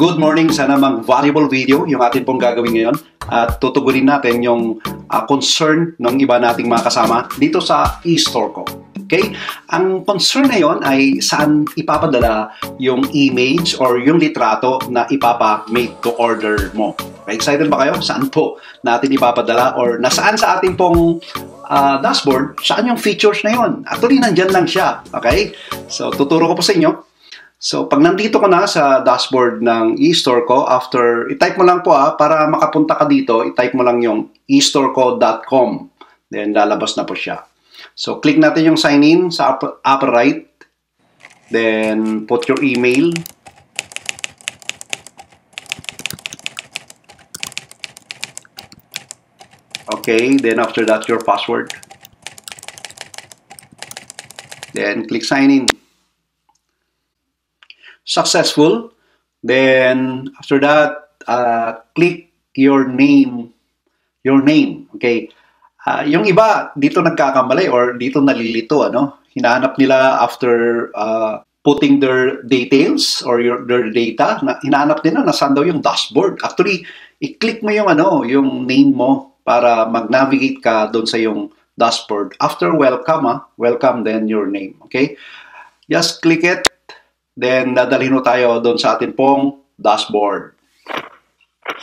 Good morning, sana mang valuable video yung atin pong gagawin ngayon at tutugunin natin yung uh, concern ng iba nating mga kasama dito sa e-store ko. Okay? Ang concern na yon ay saan ipapadala yung image or yung litrato na ipapa-made to order mo. Okay, excited ba kayo? Saan po natin ipapadala or nasaan sa ating pong uh, dashboard, saan yung features na yon? Actually, nandyan lang siya. Okay? So, tuturo ko po sa inyo So, pag nandito ka na sa dashboard ng e-store ko, after, i-type mo lang po ah, para makapunta ka dito, i-type mo lang yung estoreco.com. Then, lalabas na po siya. So, click natin yung sign in sa upper, right. Then, put your email. Okay, then after that, your password. Then, click sign in successful, then after that, uh, click your name, your name, okay? Uh, yung iba, dito nagkakamali or dito nalilito, ano? Hinahanap nila after uh, putting their details or your, their data, na, hinahanap nila nasaan daw yung dashboard. Actually, i-click mo yung ano, yung name mo para mag-navigate ka doon sa yung dashboard. After welcome, ah, welcome then your name, okay? Just click it Then, dadalhin tayo doon sa atin pong dashboard.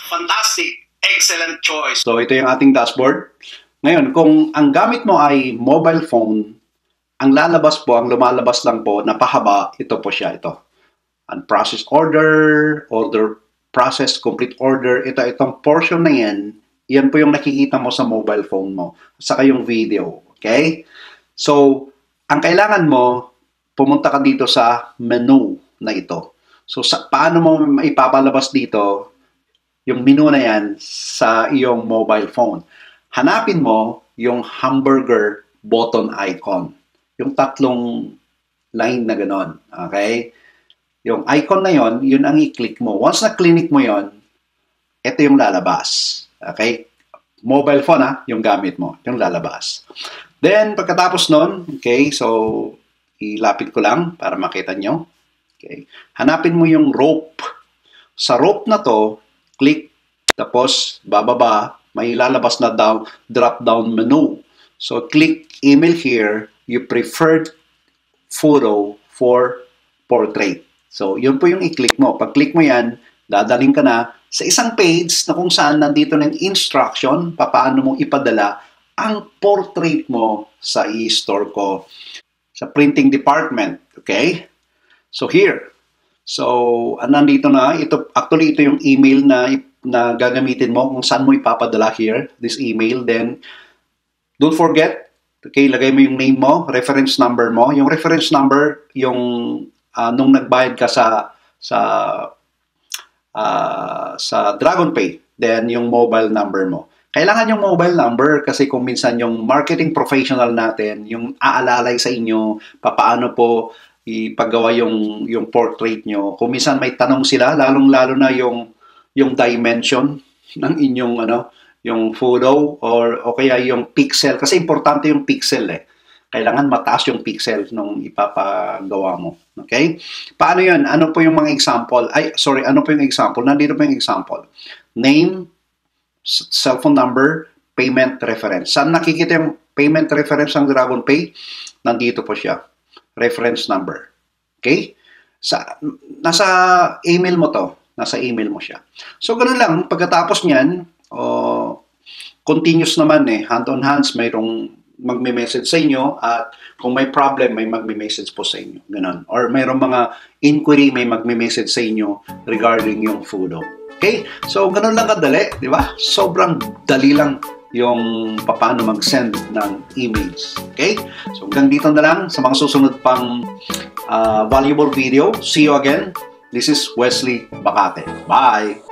Fantastic! Excellent choice! So, ito yung ating dashboard. Ngayon, kung ang gamit mo ay mobile phone, ang lalabas po, ang lumalabas lang po, napahaba, ito po siya, ito. Unprocessed order, order process, complete order, ito, itong portion na yan, yan po yung nakikita mo sa mobile phone mo, saka yung video, okay? So, ang kailangan mo, pumunta ka dito sa menu na ito. So, sa, paano mo ipapalabas dito yung menu na yan sa iyong mobile phone? Hanapin mo yung hamburger button icon. Yung tatlong line na ganon. Okay? Yung icon na yon, yun ang i-click mo. Once na click mo yon, ito yung lalabas. Okay? Mobile phone ha, yung gamit mo. Yung lalabas. Then, pagkatapos nun, okay, so Ilapit ko lang para makita nyo. Okay. Hanapin mo yung rope. Sa rope na to, click, tapos bababa, may lalabas na down, drop down menu. So click email here, you preferred photo for portrait. So yun po yung i-click mo. Pag click mo yan, dadaling ka na sa isang page na kung saan nandito ng instruction paano mo ipadala ang portrait mo sa e-store ko sa printing department. Okay? So here. So, nandito na. Ito, actually, ito yung email na, na gagamitin mo kung saan mo ipapadala here, this email. Then, don't forget, okay, lagay mo yung name mo, reference number mo. Yung reference number, yung uh, nung nagbayad ka sa sa uh, sa DragonPay, then yung mobile number mo. Kailangan yung mobile number kasi kung minsan yung marketing professional natin, yung aalalay sa inyo, papaano po ipagawa yung yung portrait nyo. Kung minsan may tanong sila, lalong-lalo na yung yung dimension ng inyong ano, yung photo or o kaya yung pixel kasi importante yung pixel eh. Kailangan mataas yung pixel nung ipapagawa mo. Okay? Paano 'yun? Ano po yung mga example? Ay, sorry, ano po yung example? Nandito po yung example. Name, cellphone number, payment reference. Saan nakikita yung payment reference ng Dragon Pay? Nandito po siya. Reference number. Okay? Sa, nasa email mo to. Nasa email mo siya. So, ganun lang. Pagkatapos niyan, oh, continuous naman eh. Hand on hands, mayroong magme-message sa inyo at kung may problem, may magme-message po sa inyo. Ganun. Or mayroong mga inquiry, may magme-message sa inyo regarding yung photo. Okay? So, ganun lang kadali, di ba? Sobrang dali lang yung paano mag-send ng emails. Okay? So, hanggang dito na lang sa mga susunod pang uh, valuable video. See you again. This is Wesley Bakate. Bye!